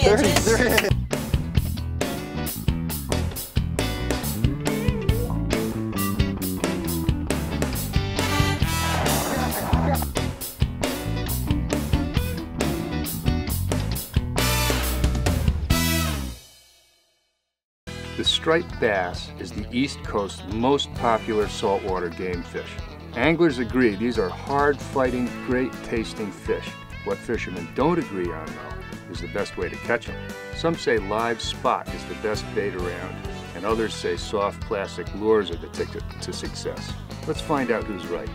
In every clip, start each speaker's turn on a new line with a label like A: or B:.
A: 33 inches.
B: 33.
C: The striped bass is the East Coast's most popular saltwater game fish. Anglers agree these are hard-fighting, great-tasting fish. What fishermen don't agree on, though, is the best way to catch them. Some say live spot is the best bait around, and others say soft plastic lures are the ticket to success. Let's find out who's right.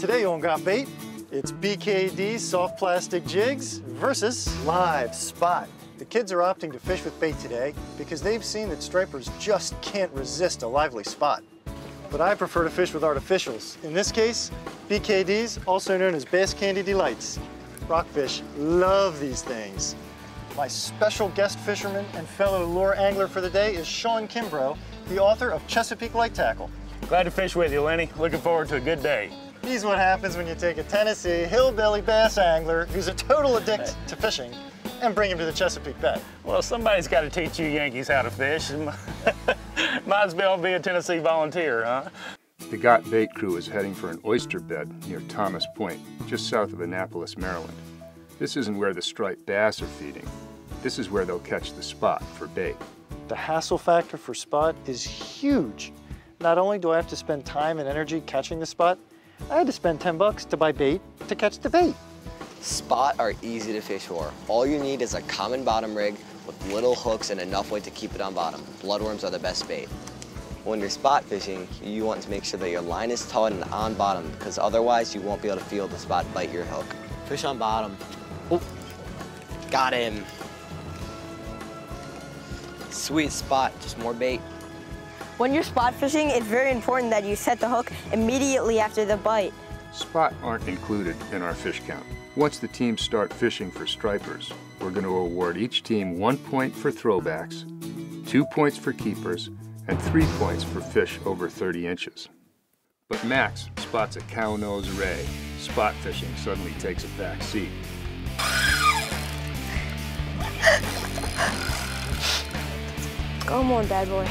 B: Today on Got Bait, it's BKD soft plastic jigs versus live spot. The kids are opting to fish with bait today because they've seen that stripers just can't resist a lively spot. But I prefer to fish with artificials. In this case, BKDs, also known as Bass Kandy Delights. Rockfish love these things. My special guest fisherman and fellow lure angler for the day is Shawn Kimbro, the author of Chesapeake Light Tackle.
D: Glad to fish with you, Lenny. Looking forward to a good day.
B: He's what happens when you take a Tennessee hillbilly bass angler who's a total addict to fishing and bring him to the Chesapeake Bay.
D: Well, somebody's got to teach you Yankees how to fish. Might as well be a Tennessee volunteer, huh?
C: The Got Bait crew is heading for an oyster bed near Thomas Point, just south of Annapolis, Maryland. This isn't where the striped bass are feeding. This is where they'll catch the spot for bait.
B: The hassle factor for spot is huge. Not only do I have to spend time and energy catching the spot, I had to spend 10 bucks to buy bait to catch the bait.
E: Spot are easy to fish for. All you need is a common bottom rig with little hooks and enough weight to keep it on bottom. Bloodworms are the best bait. When you're spot fishing, you want to make sure that your line is taut and on bottom because otherwise you won't be able to feel the spot bite your hook. Fish on bottom. Oh, got him. Sweet spot, just more bait.
A: When you're spot fishing, it's very important that you set the hook immediately after the bite.
C: Spot aren't included in our fish count. Once the teams start fishing for stripers, we're going to award each team one point for throwbacks, two points for keepers, and three points for fish over 30 inches. But Max spots a cow nose ray. Spot fishing suddenly takes a back seat.
A: Come on, bad boy.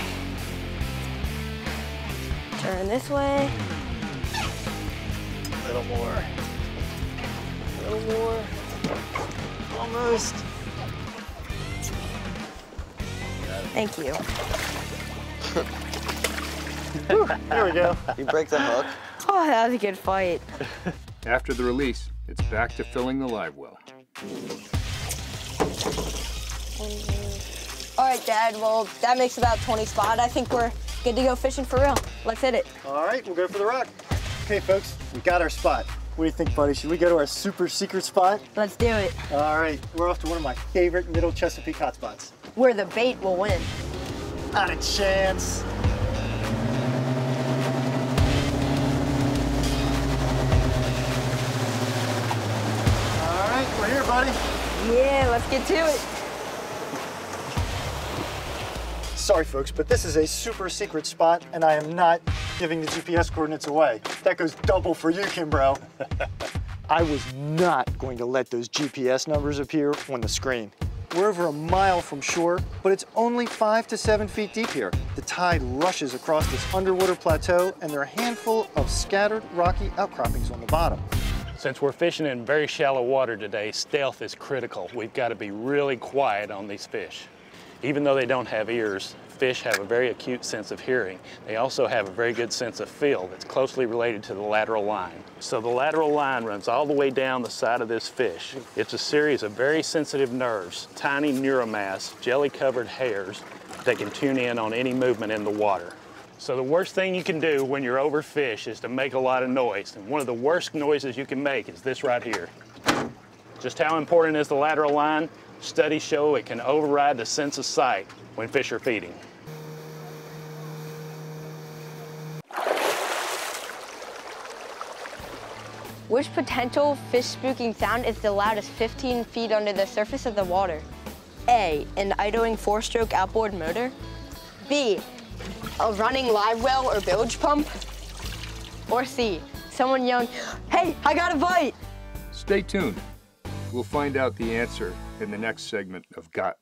A: Turn this way.
B: A little more. A little more. Almost.
A: Thank you.
B: There we go.
E: You break the hook.
A: Oh, that was a good fight.
C: After the release, it's back to filling the live well.
A: All right, Dad. Well, that makes about 20 spot. I think we're good to go fishing for real. Let's hit it.
B: All right, we'll go for the rock. Okay, folks, we got our spot. What do you think, buddy? Should we go to our super secret spot?
A: Let's do it.
B: All right, we're off to one of my favorite middle Chesapeake hotspots.
A: Where the bait will win.
B: Not a chance. All right, we're here, buddy.
A: Yeah, let's get to it.
B: Sorry, folks, but this is a super secret spot, and I am not giving the GPS coordinates away. That goes double for you, Kimbro. I was not going to let those GPS numbers appear on the screen. We're over a mile from shore, but it's only five to seven feet deep here. The tide rushes across this underwater plateau, and there are a handful of scattered rocky outcroppings on the bottom.
D: Since we're fishing in very shallow water today, stealth is critical. We've got to be really quiet on these fish. Even though they don't have ears, fish have a very acute sense of hearing. They also have a very good sense of feel that's closely related to the lateral line. So the lateral line runs all the way down the side of this fish. It's a series of very sensitive nerves, tiny neuromasts, jelly-covered hairs that can tune in on any movement in the water. So the worst thing you can do when you're overfished is to make a lot of noise. And one of the worst noises you can make is this right here. Just how important is the lateral line? Studies show it can override the sense of sight when fish are feeding.
A: Which potential fish spooking sound is the loudest 15 feet under the surface of the water? A, an idling four-stroke outboard motor? B, a running live well or bilge pump? Or C, someone yelling, hey, I got a bite!
C: Stay tuned. We'll find out the answer in the next segment of Got